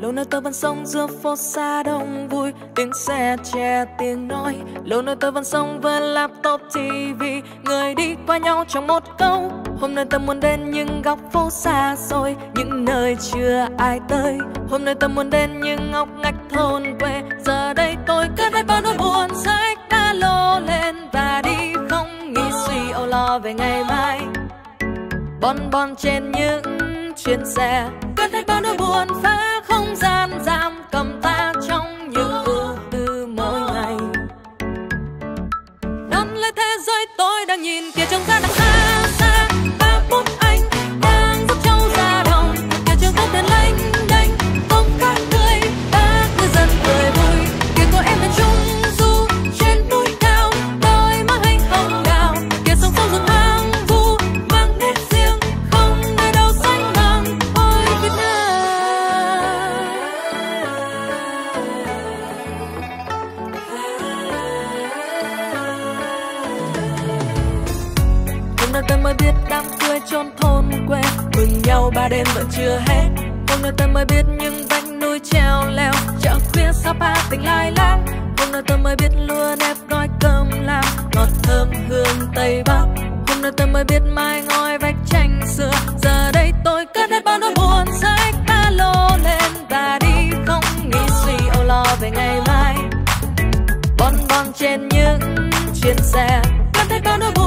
lâu nơi tôi vẫn sống giữa phố xa đông vui, tiếng xe che, tiếng nói. Lâu nay tôi vẫn sống với laptop tv người đi qua nhau trong một câu. Hôm nay tôi muốn đến những góc phố xa xôi, những nơi chưa ai tới. Hôm nay tôi muốn đến những ngóc ngách thôn quê, giờ đây tôi cất hết bao nỗi buồn. Mai. Bon bon trên những chuyến xe. Cơn thấy bao nỗi buồn phá không gian, giam cầm ta trong những ưu tư mỗi ngày. Nắm lấy thế giới tôi đang nhìn kia trong ra đằng xa nay ta mới biết đám cưới chôn thôn quê mừng nhau ba đêm vẫn chưa hết. Hôm nay ta mới biết những vách núi treo leo, chợ khuya sapa tỉnh lai lang. Hôm nay ta mới biết lúa nếp gói cơm làm ngọt thơm hương tây bắc. Hôm nay ta mới biết mai ngói vách tranh xưa, giờ đây tôi cất hết bao nỗi buồn sách ta lô lên và đi không nghĩ suy âu lo về ngày mai. Bon bon trên những chuyến xe, cất hết bao nỗi buồn